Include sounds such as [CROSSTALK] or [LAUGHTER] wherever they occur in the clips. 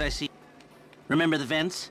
I see. Remember the vents?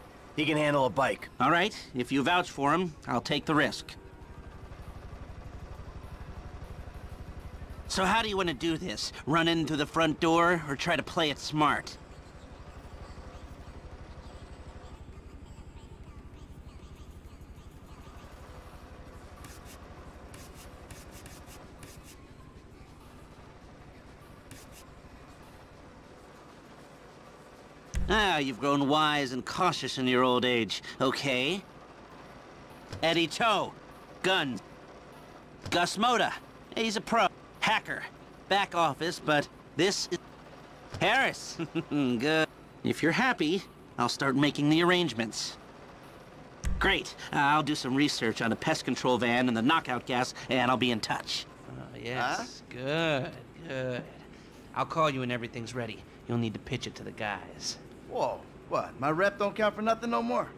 He can handle a bike. All right, if you vouch for him, I'll take the risk. So how do you want to do this? Run in through the front door, or try to play it smart? Ah, you've grown wise and cautious in your old age. Okay. Eddie Toh. Gun. Gus Mota. He's a pro. Hacker. Back office, but this is... Harris. [LAUGHS] Good. If you're happy, I'll start making the arrangements. Great. I'll do some research on the pest control van and the knockout gas, and I'll be in touch. Oh, yes. Good, good. I'll call you when everything's ready. You'll need to pitch it to the guys. Whoa, what? My rep don't count for nothing no more?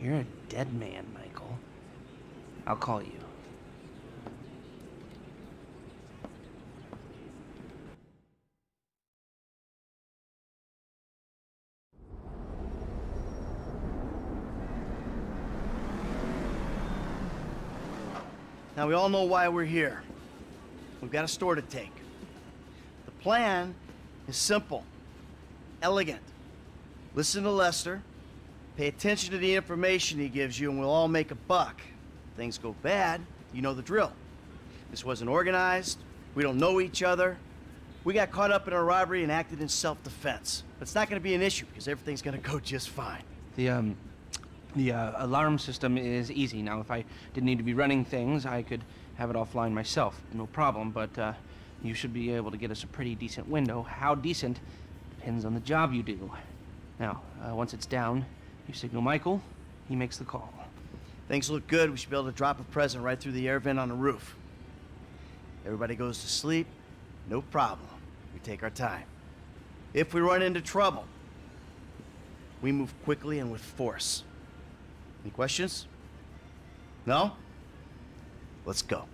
You're a dead man, Michael. I'll call you. Now, we all know why we're here. We've got a store to take. The plan is simple, elegant. Listen to Lester, pay attention to the information he gives you, and we'll all make a buck. If things go bad, you know the drill. This wasn't organized, we don't know each other. We got caught up in a robbery and acted in self-defense. But it's not gonna be an issue, because everything's gonna go just fine. The, um, the uh, alarm system is easy. Now, if I didn't need to be running things, I could have it offline myself. No problem, but uh, you should be able to get us a pretty decent window. How decent depends on the job you do. Now, uh, once it's down, you signal Michael, he makes the call. Things look good. We should be able to drop a present right through the air vent on the roof. Everybody goes to sleep, no problem. We take our time. If we run into trouble, we move quickly and with force. Any questions? No? Let's go.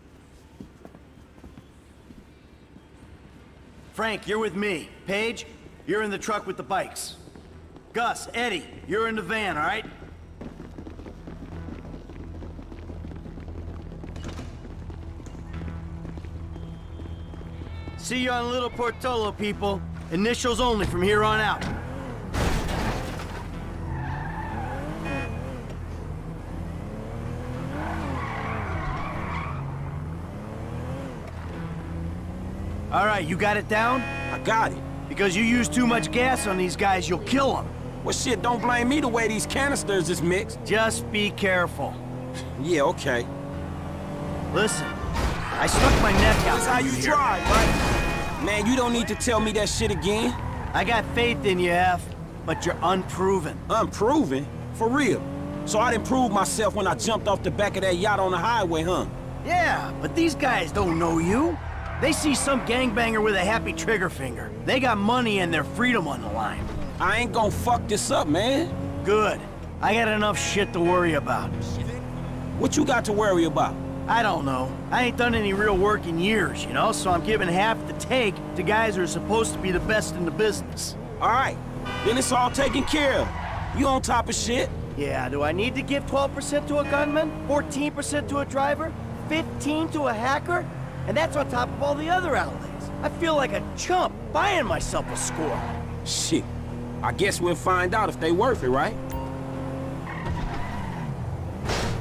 Frank, you're with me. Paige, you're in the truck with the bikes. Gus, Eddie, you're in the van, all right? See you on Little Portola, people. Initials only from here on out. All right, you got it down? I got it. Because you use too much gas on these guys, you'll kill them. Well, shit, don't blame me the way these canisters is mixed. Just be careful. Yeah, okay. Listen, I stuck my neck out. That's how you here. drive, right? Man, you don't need to tell me that shit again. I got faith in you, F, but you're unproven. Unproven? For real. So I didn't prove myself when I jumped off the back of that yacht on the highway, huh? Yeah, but these guys don't know you. They see some gangbanger with a happy trigger finger. They got money and their freedom on the line. I ain't gonna fuck this up, man. Good. I got enough shit to worry about. What you got to worry about? I don't know. I ain't done any real work in years, you know, so I'm giving half the take to guys who are supposed to be the best in the business. All right, then it's all taken care of. You on top of shit? Yeah, do I need to give 12% to a gunman? 14% to a driver? 15 to a hacker? And that's on top of all the other outlays. I feel like a chump buying myself a score. Shit. I guess we'll find out if they worth it, right?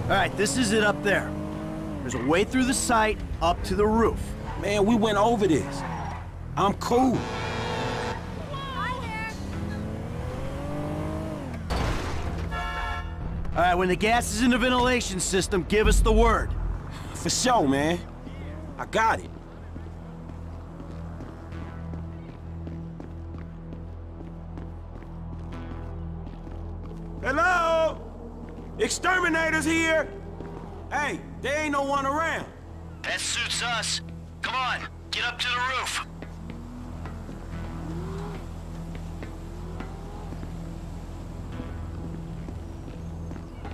All right, this is it up there. There's a way through the site up to the roof. Man, we went over this. I'm cool. All right, when the gas is in the ventilation system, give us the word. For sure, man. I got it. Exterminators here? Hey, there ain't no one around. That suits us. Come on, get up to the roof.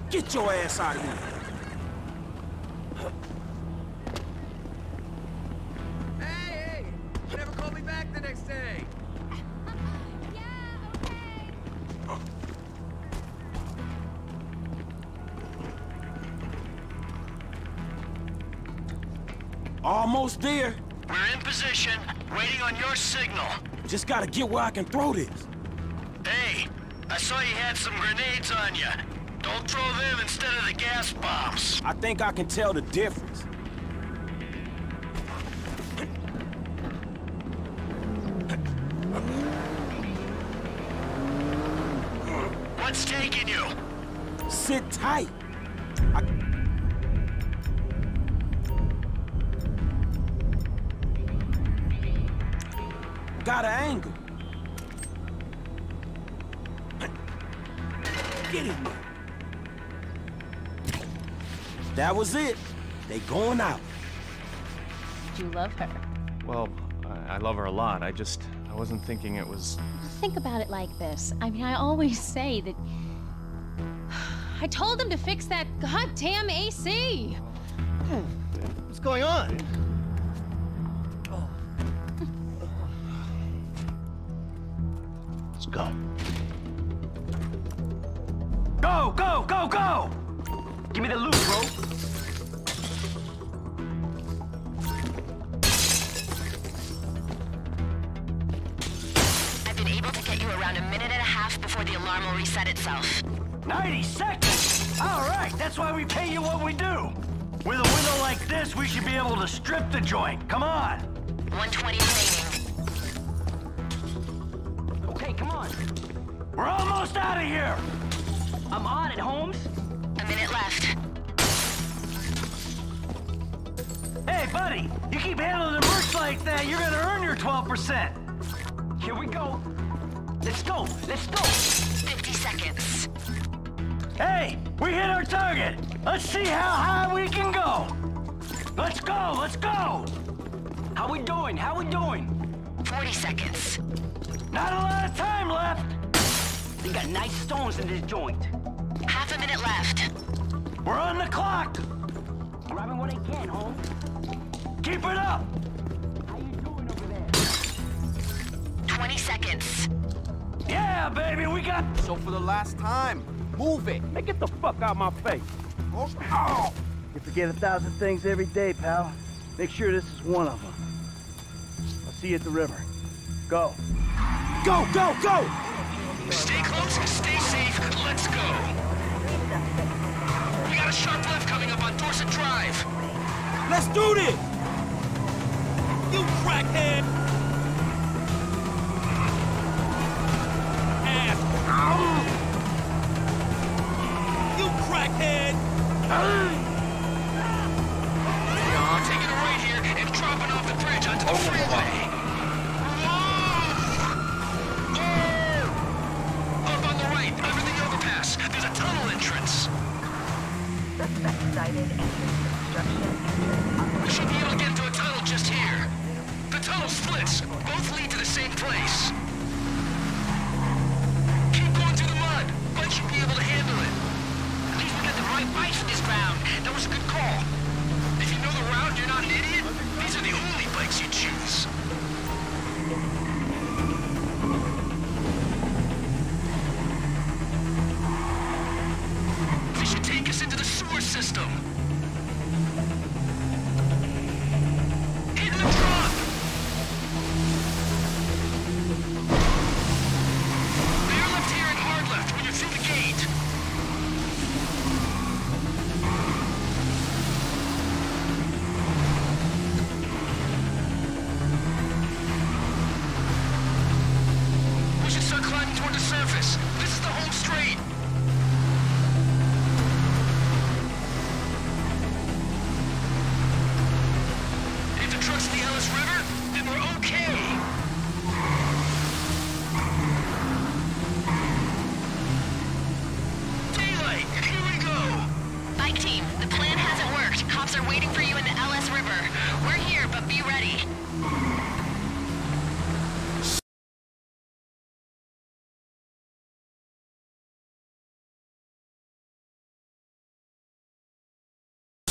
Get your ass out of here. Almost there. We're in position, waiting on your signal. Just gotta get where I can throw this. Hey, I saw you had some grenades on you. Don't throw them instead of the gas bombs. I think I can tell the difference. What's taking you? Sit tight. I... Got an angle. Get him there. That was it. They going out. Do you love her? Well, I, I love her a lot. I just, I wasn't thinking it was. Think about it like this. I mean, I always say that. [SIGHS] I told them to fix that goddamn AC! What's going on? Go. Go, go, go, go! Give me the loot, bro. I've been able to get you around a minute and a half before the alarm will reset itself. 90 seconds! All right, that's why we pay you what we do. With a window like this, we should be able to strip the joint. Come on! 120 remaining. Okay, come on. We're almost out of here! I'm on it, Holmes. A minute left. Hey, buddy, you keep handling the merch like that, you're gonna earn your 12%. Here we go. Let's go, let's go. 50 seconds. Hey, we hit our target. Let's see how high we can go. Let's go, let's go. How we doing, how we doing? 40 seconds. Not a lot of time left. They got nice stones in this joint. Half a minute left. We're on the clock. Grabbing what I can, Holmes. Keep it up. How you doing over there? 20 seconds. Yeah, baby, we got... So for the last time, move it. Hey, get the fuck out my face. Oh. You forget a thousand things every day, pal. Make sure this is one of them. I'll see you at the river. Go. Go, go, go! Stay close, stay safe, let's go. We got a sharp left coming up on Dorset Drive. Let's do this! You crackhead! Ass! You crackhead! I'm We should be able to get into a tunnel just here. The tunnel splits. Both lead to the same place. Keep going through the mud. Bud should be able to handle it. At least we got the right bikes in this round. That was a good call. If you know the route, you're not an idiot. These are the only bikes you choose. toward the surface. This is the home straight.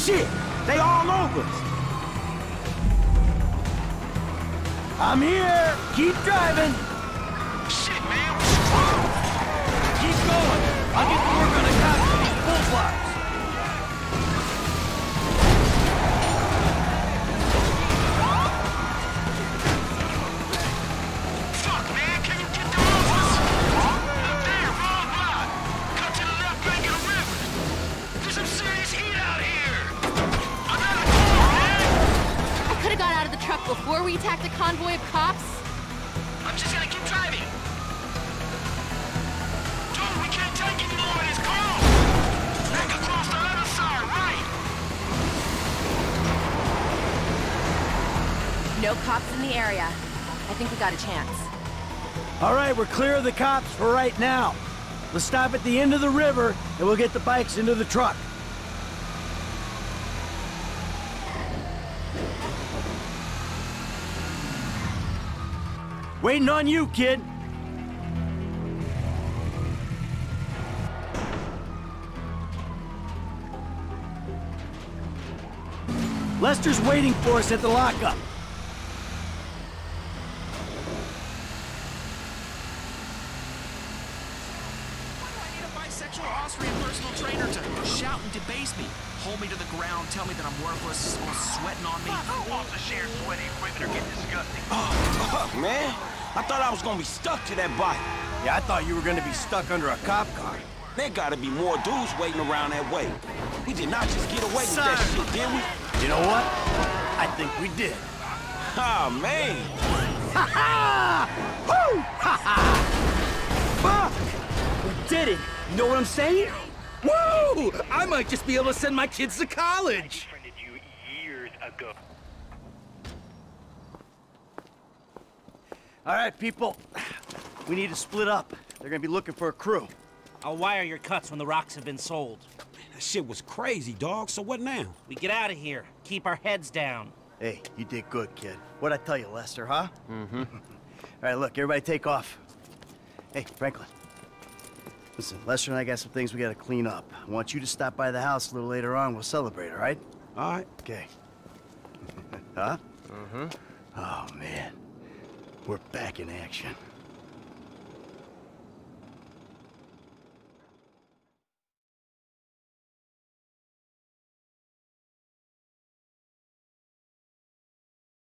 Shit! They all over us! I'm here! Keep driving! Shit, man! Keep going! I'll get to work on a No cops in the area. I think we got a chance. All right, we're clear of the cops for right now. Let's stop at the end of the river, and we'll get the bikes into the truck. Waiting on you, kid. Lester's waiting for us at the lockup. Why do I need a bisexual Austrian personal trainer to shout and debase me? Hold me to the ground, tell me that I'm worthless, or sweating on me? Who wants to share sweaty equipment or get disgusting? Oh, fuck, [LAUGHS] man. I thought I was gonna be stuck to that bike. Yeah, I thought you were gonna be stuck under a cop car. There gotta be more dudes waiting around that way. We did not just get away with that shit, did we? You know what? I think we did. Oh, man. Ha ha! Woo! Ha ha! Fuck! We did it! You know what I'm saying? Woo! I might just be able to send my kids to college. All right, people. We need to split up. They're gonna be looking for a crew. I'll wire your cuts when the rocks have been sold. That shit was crazy, dog. So what now? We get out of here. Keep our heads down. Hey, you did good, kid. What'd I tell you, Lester, huh? Mm-hmm. [LAUGHS] All right, look, everybody take off. Hey, Franklin. Listen, Lester and I got some things we gotta clean up. I want you to stop by the house a little later on. We'll celebrate, all right? All right. Okay. [LAUGHS] huh? Mm-hmm. Oh, man. We're back in action.